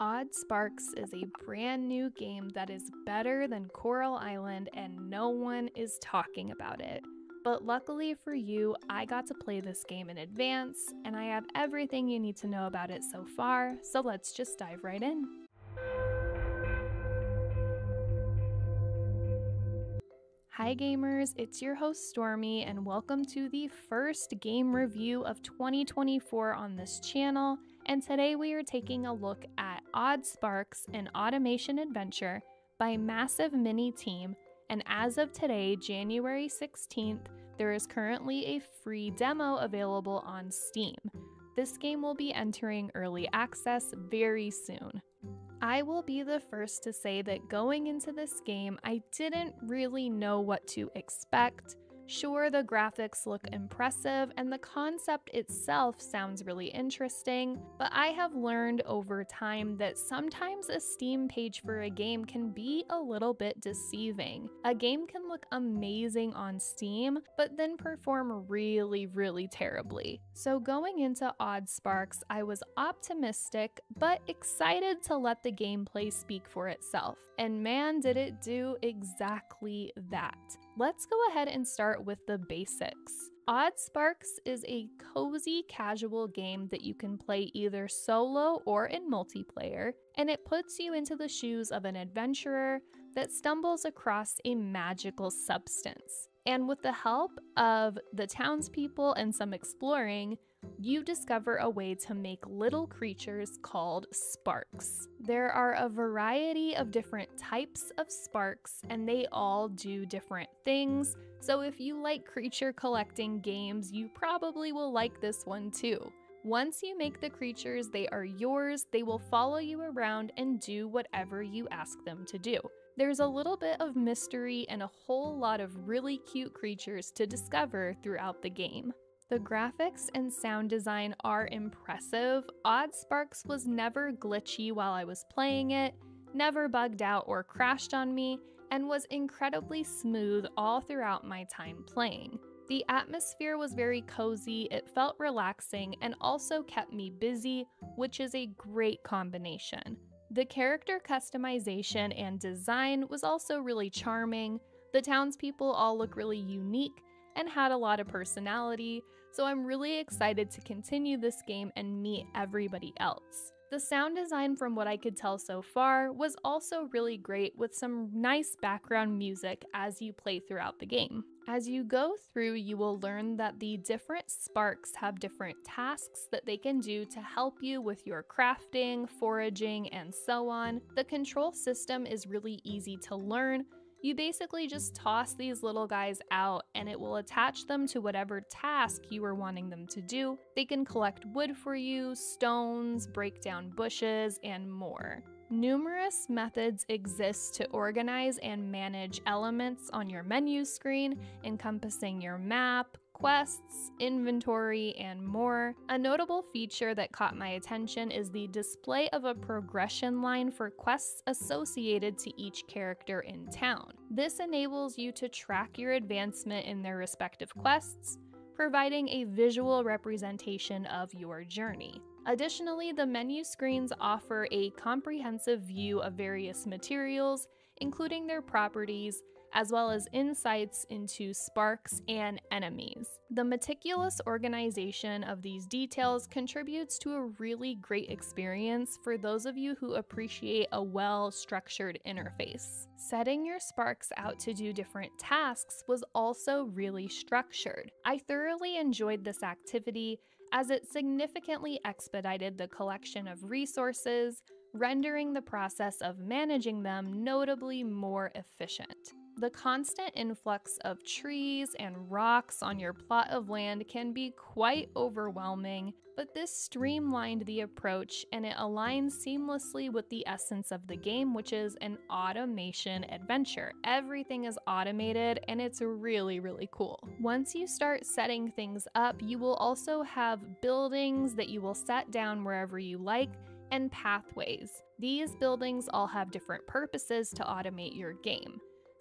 Oddsparks is a brand new game that is better than Coral Island and no one is talking about it. But luckily for you, I got to play this game in advance and I have everything you need to know about it so far, so let's just dive right in. Hi gamers, it's your host Stormie and welcome to the first game review of 2024 on this channel. And today we are taking a look at Oddsparks, an automation adventure by Massive Miniteam. And as of today, January 16th, there is currently a free demo available on Steam. This game will be entering early access very soon. I will be the first to say that going into this game, I didn't really know what to expect. Sure, the graphics look impressive and the concept itself sounds really interesting, but I have learned over time that sometimes a Steam page for a game can be a little bit deceiving. A game can look amazing on Steam, but then perform really, really terribly. So going into Oddsparks, I was optimistic, but excited to let the gameplay speak for itself. And man, did it do exactly that. Let's go ahead and start with the basics. Oddsparks is a cozy casual game that you can play either solo or in multiplayer, and it puts you into the shoes of an adventurer that stumbles across a magical substance. And with the help of the townspeople and some exploring, you discover a way to make little creatures called sparks. There are a variety of different types of sparks, and they all do different things. So if you like creature collecting games, you probably will like this one too. Once you make the creatures, they are yours, they will follow you around and do whatever you ask them to do. There's a little bit of mystery and a whole lot of really cute creatures to discover throughout the game. The graphics and sound design are impressive. Oddsparks was never glitchy while I was playing it, never bugged out or crashed on me, and was incredibly smooth all throughout my time playing. The atmosphere was very cozy, it felt relaxing, and also kept me busy, which is a great combination. The character customization and design was also really charming. The townspeople all look really unique and had a lot of personality, so I'm really excited to continue this game and meet everybody else. The sound design, from what I could tell so far, was also really great with some nice background music as you play throughout the game. As you go through, you will learn that the different sparks have different tasks that they can do to help you with your crafting, foraging, and so on. The control system is really easy to learn, you basically just toss these little guys out and it will attach them to whatever task you are wanting them to do. They can collect wood for you, stones, break down bushes, and more. Numerous methods exist to organize and manage elements on your menu screen, encompassing your map, quests, inventory, and more. A notable feature that caught my attention is the display of a progression line for quests associated to each character in town. This enables you to track your advancement in their respective quests, providing a visual representation of your journey. Additionally, the menu screens offer a comprehensive view of various materials, including their properties, as well as insights into sparks and enemies. The meticulous organization of these details contributes to a really great experience for those of you who appreciate a well structured interface. Setting your sparks out to do different tasks was also really structured. I thoroughly enjoyed this activity as it significantly expedited the collection of resources, rendering the process of managing them notably more efficient. The constant influx of trees and rocks on your plot of land can be quite overwhelming, but this streamlined the approach and it aligns seamlessly with the essence of the game, which is an automation adventure. Everything is automated and it's really, really cool. Once you start setting things up, you will also have buildings that you will set down wherever you like and pathways. These buildings all have different purposes to automate your game.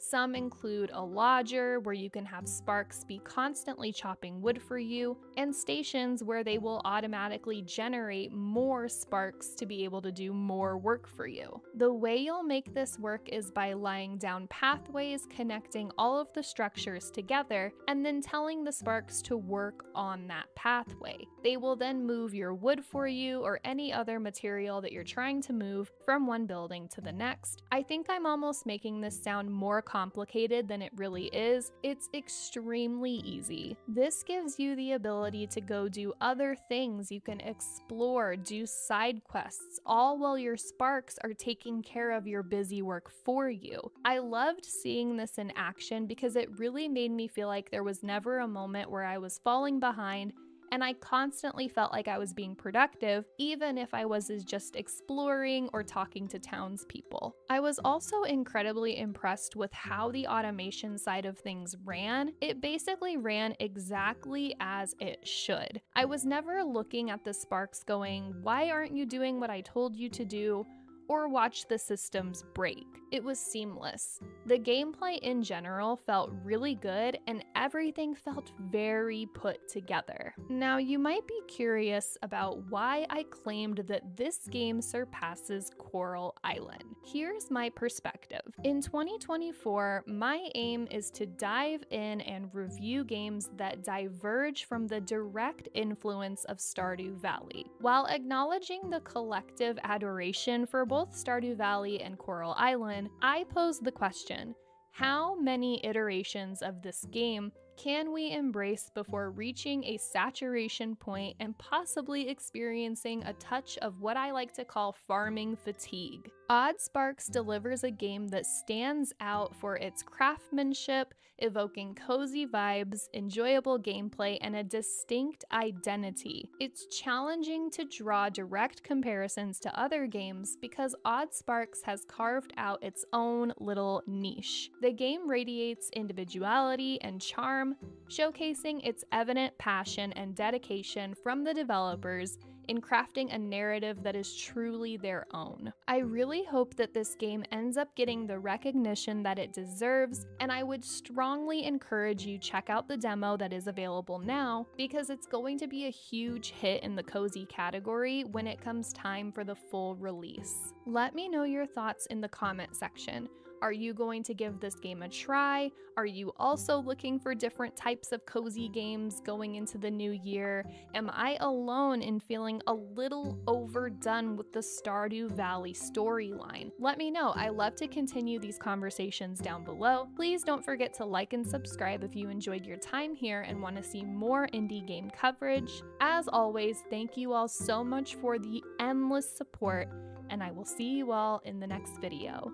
Some include a lodger where you can have sparks be constantly chopping wood for you, and stations where they will automatically generate more sparks to be able to do more work for you. The way you'll make this work is by laying down pathways connecting all of the structures together and then telling the sparks to work on that pathway. They will then move your wood for you or any other material that you're trying to move from one building to the next. I think I'm almost making this sound more complicated than it really is, it's extremely easy. This gives you the ability to go do other things. You can explore, do side quests, all while your sparks are taking care of your busy work for you. I loved seeing this in action because it really made me feel like there was never a moment where I was falling behind and I constantly felt like I was being productive, even if I was just exploring or talking to townspeople. I was also incredibly impressed with how the automation side of things ran. It basically ran exactly as it should. I was never looking at the sparks going, Why aren't you doing what I told you to do? Or watch the systems break. It was seamless. The gameplay in general felt really good and everything felt very put together. Now, you might be curious about why I claimed that this game surpasses Coral Island. Here's my perspective. In 2024, my aim is to dive in and review games that diverge from the direct influence of Stardew Valley, while acknowledging the collective adoration for both Stardew Valley and Coral Island, I pose the question how many iterations of this game can we embrace before reaching a saturation point and possibly experiencing a touch of what I like to call farming fatigue? Oddsparks delivers a game that stands out for its craftsmanship, evoking cozy vibes, enjoyable gameplay, and a distinct identity. It's challenging to draw direct comparisons to other games because Oddsparks has carved out its own little niche. The game radiates individuality and charm, showcasing its evident passion and dedication from the developers in crafting a narrative that is truly their own. I really hope that this game ends up getting the recognition that it deserves, and I would strongly encourage you check out the demo that is available now because it's going to be a huge hit in the cozy category when it comes time for the full release. Let me know your thoughts in the comment section. Are you going to give this game a try? Are you also looking for different types of cozy games going into the new year? Am I alone in feeling a little overdone with the Stardew Valley storyline? Let me know. I love to continue these conversations down below. Please don't forget to like and subscribe if you enjoyed your time here and want to see more indie game coverage. As always, thank you all so much for the endless support, and I will see you all in the next video.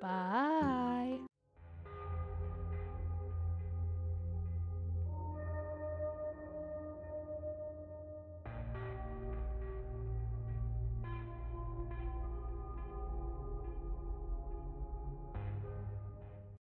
Bye.